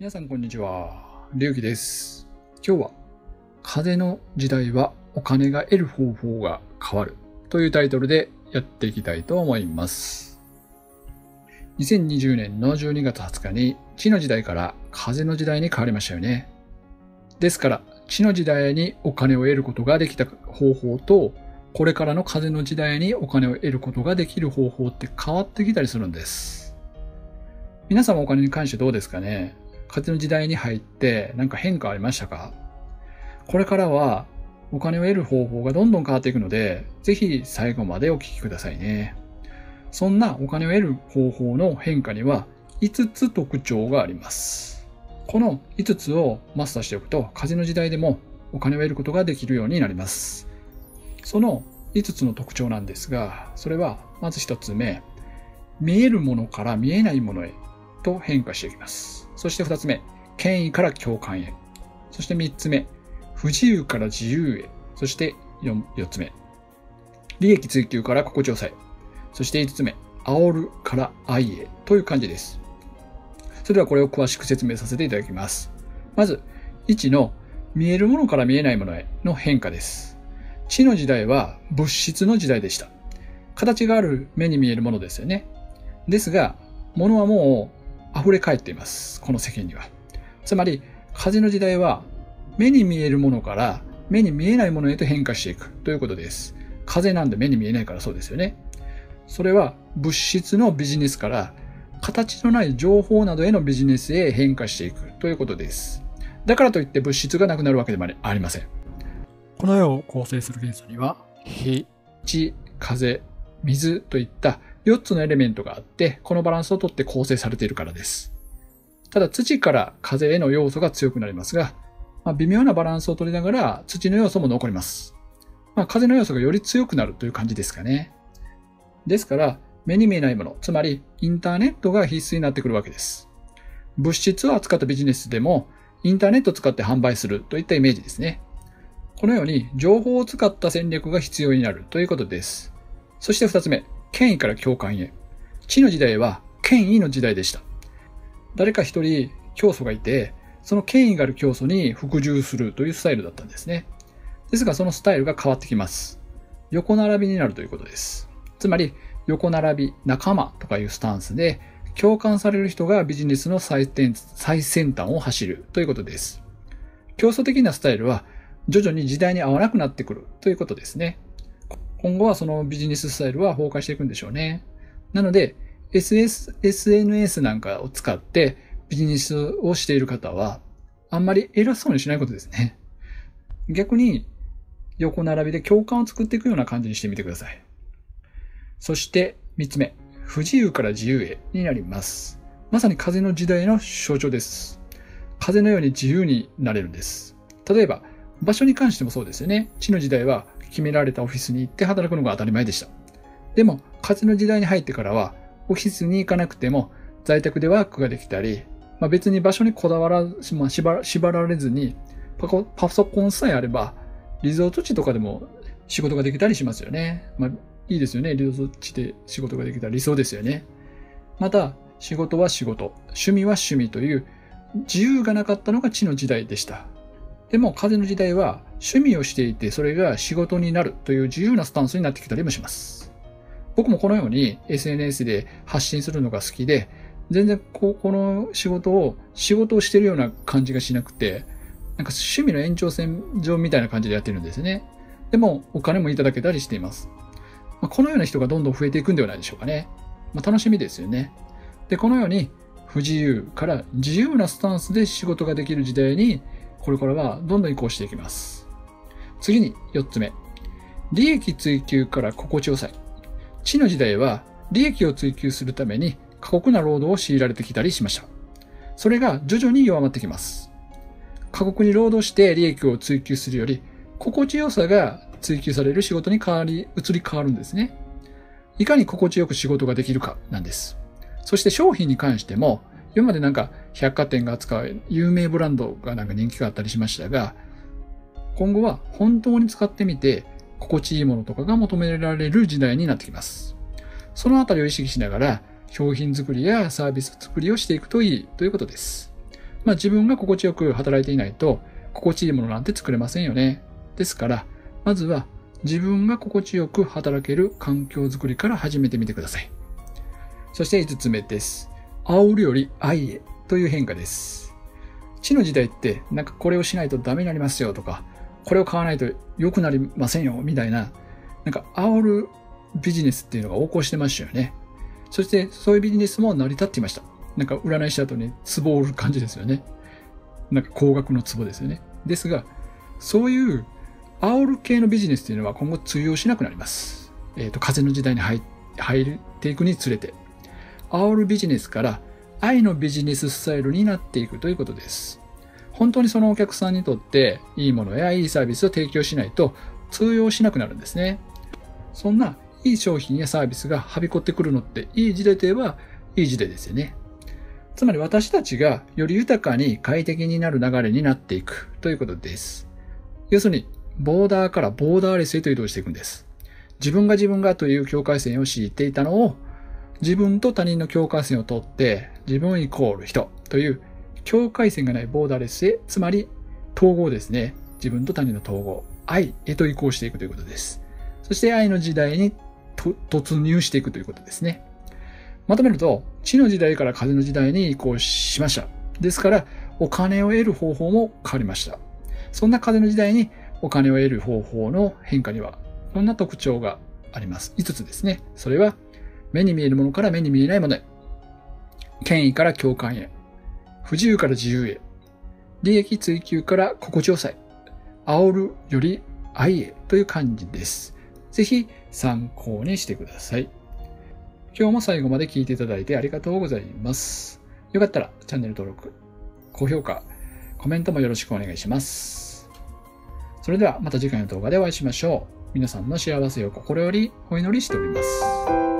皆さんこんにちは。りゅうきです。今日は、風の時代はお金が得る方法が変わるというタイトルでやっていきたいと思います。2020年の12月20日に地の時代から風の時代に変わりましたよね。ですから、地の時代にお金を得ることができた方法と、これからの風の時代にお金を得ることができる方法って変わってきたりするんです。皆さんもお金に関してどうですかね？風の時代に入って何か変化ありましたか？これからはお金を得る方法がどんどん変わっていくので、ぜひ最後までお聞きくださいね。そんなお金を得る方法の変化には5つ特徴があります。この5つをマスターしておくと、風の時代でもお金を得ることができるようになります。その5つの特徴なんですが、それはまず1つ目、見えるものから見えないものへと変化していきます。そして2つ目、権威から共感へ。そして3つ目、不自由から自由へ。そして 4, つ目、利益追求から心地よさへ。そして5つ目、煽るから愛へという感じです。それではこれを詳しく説明させていただきます。まず、1の見えるものから見えないものへの変化です。地の時代は物質の時代でした。形がある目に見えるものですよね。ですが、物はもう溢れ返っています。この世間には。つまり、風の時代は目に見えるものから目に見えないものへと変化していくということです。風なんで目に見えないからそうですよね。それは物質のビジネスから形のない情報などへのビジネスへ変化していくということです。だからといって物質がなくなるわけでもありません。この世を構成する元素には、火、地、風、水といった4つのエレメントがあって、このバランスをとって構成されているからです。ただ土から風への要素が強くなりますが、まあ、微妙なバランスを取りながら土の要素も残ります。まあ、風の要素がより強くなるという感じですかね。ですから、目に見えないもの、つまりインターネットが必須になってくるわけです。物質を扱ったビジネスでも、インターネットを使って販売するといったイメージですね。このように情報を使った戦略が必要になるということです。そして二つ目、権威から共感へ。地の時代は権威の時代でした。誰か一人教祖がいて、その権威がある教祖に服従するというスタイルだったんですね。ですがそのスタイルが変わってきます。横並びになるということです。つまり、横並び、仲間とかいうスタンスで、共感される人がビジネスの最先端を走るということです。競争的なスタイルは徐々に時代に合わなくなってくるということですね。今後はそのビジネススタイルは崩壊していくんでしょうね。なので、SS、SNS なんかを使ってビジネスをしている方は、あんまり偉そうにしないことですね。逆に、横並びで共感を作っていくような感じにしてみてください。そして、三つ目。不自由から自由へになります。まさに風の時代の象徴です。風のように自由になれるんです。例えば、場所に関してもそうですよね。地の時代は決められたオフィスに行って働くのが当たり前でした。でも、風の時代に入ってからは、オフィスに行かなくても在宅でワークができたり、まあ、別に場所にこだわらず、まあ、縛縛られずにパ、パソコンさえあれば、リゾート地とかでも仕事ができたりしますよね。まあ、いいですよね。リゾート地で仕事ができたら理想ですよね。また、仕事は仕事、趣味は趣味という自由がなかったのが地の時代でした。でも風の時代は趣味をしていてそれが仕事になるという自由なスタンスになってきたりもします。僕もこのように SNS で発信するのが好きで、全然ここの仕事を仕事をしてるような感じがしなくて、なんか趣味の延長線上みたいな感じでやってるんですね。でもお金もいただけたりしています。まあ、このような人がどんどん増えていくんではないでしょうかね。まあ、楽しみですよね。で、このように不自由から自由なスタンスで仕事ができる時代にこれからはどんどん移行していきます。次に4つ目。利益追求から心地よさ。地の時代は利益を追求するために過酷な労働を強いられてきたりしました。それが徐々に弱まってきます。過酷に労働して利益を追求するより、心地よさが追求される仕事に変わり、移り変わるんですね。いかに心地よく仕事ができるかなんです。そして商品に関しても、今までなんか百貨店が扱う有名ブランドがなんか人気があったりしましたが、今後は本当に使ってみて心地いいものとかが求められる時代になってきます。そのあたりを意識しながら商品作りやサービス作りをしていくといいということです。まあ自分が心地よく働いていないと、心地いいものなんて作れませんよね。ですから、まずは自分が心地よく働ける環境づくりから始めてみてください。そして5つ目です。煽るより愛へという変化です。地の時代ってなんかこれをしないとダメになりますよとか、これを買わないと良くなりませんよみたいな、なんか煽るビジネスっていうのが横行してましたよね。そしてそういうビジネスも成り立っていました。なんか占い師だとね、壺を売る感じですよね。なんか高額の壺ですよね。ですが、そういう煽る系のビジネスというのは今後通用しなくなります。えっ、ー、と、風の時代に入っていくにつれて、煽るビジネスから愛のビジネススタイルになっていくということです。本当にそのお客さんにとっていいものやいいサービスを提供しないと通用しなくなるんですね。そんないい商品やサービスがはびこってくるのっていい時代といえばいい時代ですよね。つまり私たちがより豊かに快適になる流れになっていくということです。要するにボーダーからボーダーレスへと移動していくんです。自分が自分がという境界線を敷いていたのを、自分と他人の境界線を取って、自分イコール人という境界線がないボーダーレスへ、つまり統合ですね。自分と他人の統合、愛へと移行していくということです。そして愛の時代に突入していくということですね。まとめると、地の時代から風の時代に移行しました。ですから、お金を得る方法も変わりました。そんな風の時代にお金を得る方法の変化には、こんな特徴があります。5つですね。それは、目に見えるものから目に見えないものへ。権威から共感へ。不自由から自由へ。利益追求から心地よさへ。煽るより愛へという感じです。ぜひ参考にしてください。今日も最後まで聞いていただいてありがとうございます。よかったらチャンネル登録、高評価、コメントもよろしくお願いします。それではまた次回の動画でお会いしましょう。皆さんの幸せを心よりお祈りしております。